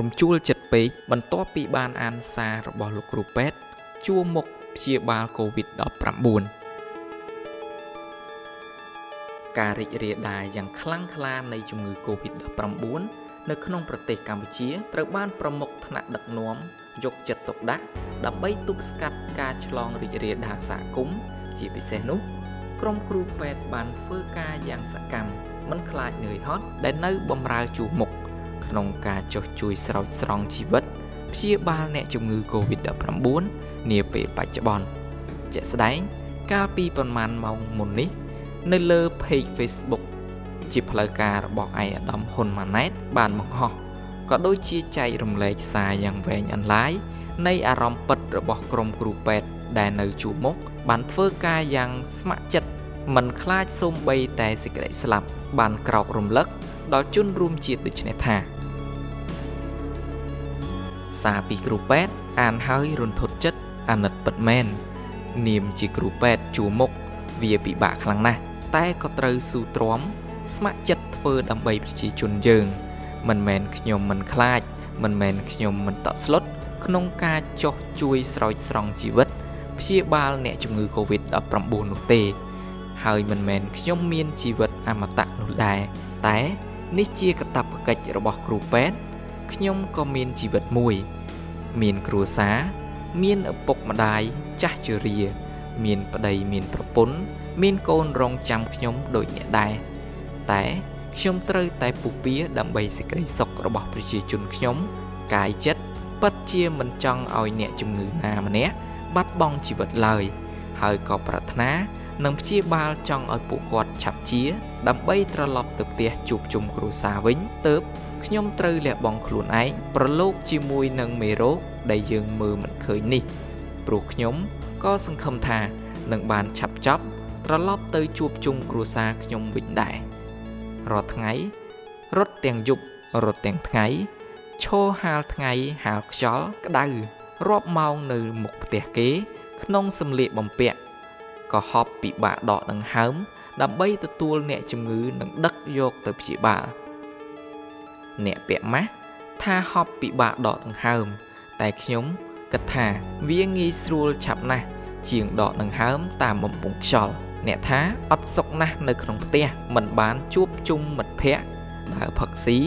រំជួលចិត្តពេកបន្ទាប់ពីបានអានសាររបស់លោកគ្រូពេទ្យជួមុខព្យាបាល COVID-19 ការរីករាលដាលយ៉ាងខ្លាំងក្លានៃជំងឺ Covid-19 នៅក្នុងប្រទេសកម្ពុជាត្រូវបានប្រមុខថ្នាក់ដឹកនាំយកចិត្តទុកដាក់ដើម្បីទប់ស្កាត់ការឆ្លងរីករាលដាលសហគមន៍ជាពិសេសនោះក្រុមគ្រូពេទ្យបានធ្វើការយ៉ាងសកម្មមិនខ្លាចនឿយហត់ដែលនៅបម្រើជួរមុខ ក្នុងការចុះជួយស្រោចស្រង់ជីវិតព្យាបាលអ្នកជំងឺ Covid-19 នាពេលបច្ចុប្បន្នជាក់ស្ដែងកាលពីប្រមាណម៉ោងមុននេះ នៅលើ page Facebook ជាផ្លូវការរបស់ឯកឧត្តមហ៊ុនម៉ាណែត បានបង្ហោះក៏ដូចជាចែករំលែកសារយ៉ាងវែងអន្លាយនៃអារម្មណ៍ពិតរបស់ក្រុមគ្រូពេទ្យដែលនៅជួរមុខបានធ្វើការយ៉ាងស្ម័គ្រចិត្តមិនខ្លាចសូម្បីតែសេចក្តីស្លាប់បានក្រោករំលឹកដល់ជនរួមជាតិដូចនេះថា សារពីគ្រូពេទ្យអានហើយរន្ធត់ចិត្តអាណិតពិតមែននាមជាគ្រូពេទ្យជួរមុខវាពិបាកខ្លាំងណាស់តែក៏ត្រូវស៊ូទ្រាំស្ម័គ្រចិត្តធ្វើដើម្បីប្រជាជនយើង មិនមែនខ្ញុំមិនខ្លាច មិនមែនខ្ញុំមិនតក់ស្លុតក្នុងការចោះជួយស្រោចស្រង់ជីវិតព្យាបាលអ្នកជំងឺ Covid-19 នោះទេ ហើយមិនមែនខ្ញុំមានជីវិតអមតៈនោះដែរតែ នេះជាកាតព្វកិច្ចរបស់គ្រូពេទ្យ ខ្ញុំក៏មានជីវិតមួយ មានគ្រួសារមានឪពុកម្ដាយចាស់ជរា មានប្តីមានប្រពន្ធមានកូនរងចាំខ្ញុំដូចអ្នកដែរតែខ្ញុំត្រូវតែពុះពៀដើម្បីសេចក្តីសុខរបស់ប្រជាជនខ្ញុំ កាយចិត្តពិតជាមិនចង់ឲ្យអ្នកជំងឺណាម្នាក់បាត់បង់ជីវិតឡើយ ហើយក៏ប្រាថ្នានឹងព្យាបាលចង់ឲ្យពួកគាត់ឆាប់ជា ដើម្បីត្រឡប់ទៅផ្ទះជួបជុំគ្រួសារវិញទើប ខ្ញុំត្រូវលះបង់ខ្លួនឯងប្រឡូកជាមួយនឹងមេរោគដែលយើងមើលមិនឃើញនេះ ព្រោះខ្ញុំក៏សង្ឃឹមថានឹងបានឆាប់ចប់ត្រឡប់ទៅជួបជុំគ្រួសារខ្ញុំវិញដែររាល់ថ្ងៃរត់ទាំងយប់រត់ទាំងថ្ងៃឈរហាលថ្ងៃហាលខ្យល់ក្តៅរាប់ម៉ោងនៅមុខផ្ទះគេ ក្នុងសម្លៀកបំពាក់ក៏ហប់ពិបាកដកដង្ហើមដើម្បីទទួលអ្នកជំងឺនិងដឹកយកទៅព្យាបាល អ្នកពាក់ម៉ាស់ថាហប់ពិបាកដកដង្ហើម តែខ្ញុំគិតថាវាងាយស្រួលឆាប់ណាស់ជាងដកដង្ហើមតាមបំពង់ខ្យល់អ្នកថាអត់សុខណាស់នៅក្នុងផ្ទះមិនបានជួបជុំមិត្តភ័ក្តិដើរផឹកស៊ី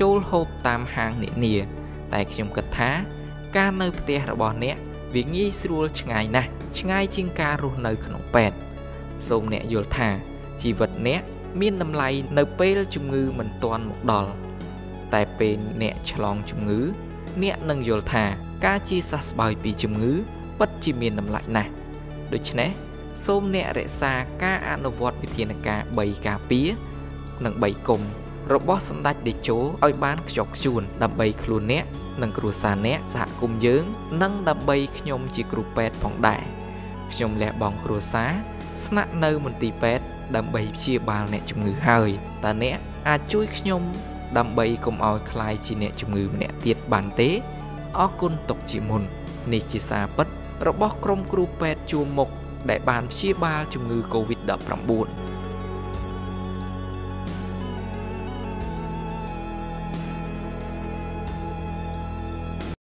ចូលហូបតាមហាងនានា តែខ្ញុំគិតថា ការនៅផ្ទះរបស់អ្នកវាងាយស្រួលឆ្ងាយណាស់ឆ្ងាយជាងការរស់នៅក្នុងពេទ្យសូមអ្នកយល់ថាជីវិតអ្នកមានតម្លៃនៅពេលជំងឺមិនទាន់មកដល់ តែពេលអ្នកឆ្លងជំងឺ អ្នកនឹងយល់ថាការជាសះស្បើយពីជំងឺពិតជាមានតម្លៃណាស់ដូច្នេះសូមអ្នករក្សាការអនុវត្តវិធានការ3ការពារនិង3គុំរបស់សម្ដេចតេជោឲ្យបានខ្ជាប់ខ្ជួនដើម្បីខ្លួនអ្នកនិងគ្រួសារអ្នកសហគមន៍យើង និងដើម្បីខ្ញុំជាគ្រូពេទ្យផងដែរខ្ញុំលះបង់គ្រួសារស្នាក់នៅមន្ទីរពេទ្យដើម្បីព្យាបាលអ្នកជំងឺហើយតើអ្នកអាចជួយខ្ញុំ ដើម្បីកុំឲ្យខ្លាយជាអ្នកជំងឺម្នាក់ទៀតបានទេអរគុណទុកជាមុននេះជាសារពិតរបស់ក្រុមគ្រូពេទ្យជួមមុខដែលបានព្យាបាលជំងឺ Covid-19